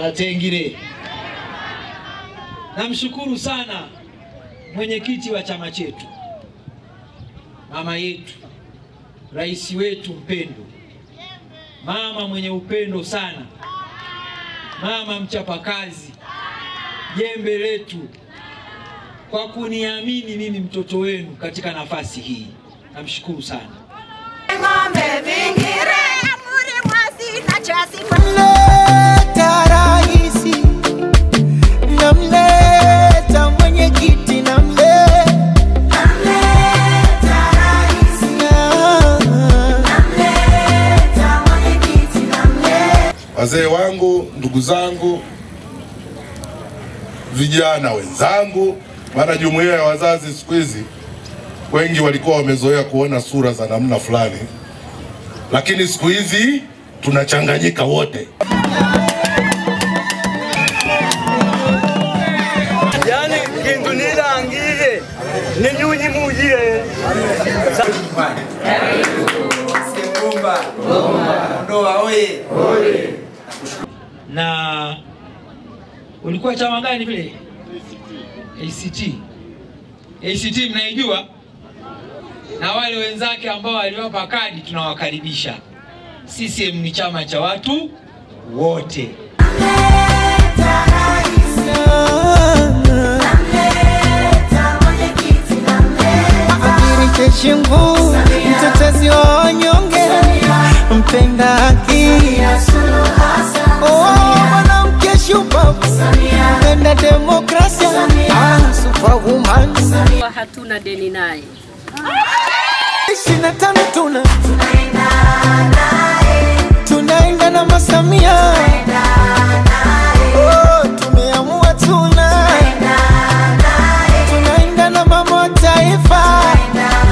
Natengire. Namshukuru sana mwenyekiti wa chama chetu, mama yetu, rais wetu mpendo, mama mwenye upendo sana, mama mchapakazi, jembe letu, kwa kuniamini mimi mtoto wenu katika nafasi hii. Namshukuru sana. Wazee wangu, ndugu zangu, vijana wenzangu, maana jumuiya ya wazazi siku hizi wengi walikuwa wamezoea kuona sura za namna fulani, lakini siku hizi tunachanganyika wote. yani kintu nilangile ninyunyi mujile na ulikuwa chama gani vile? ACT. ACT mnaijua, na wale wenzake ambao waliwapa kadi tunawakaribisha. CCM ni chama cha watu wote. Mtetezi wa wanyonge, mpenda haki, oh, mwanamke shupavu, demokrasia, ah, superwoman. hatuna deni naye. ishirini na tano tuna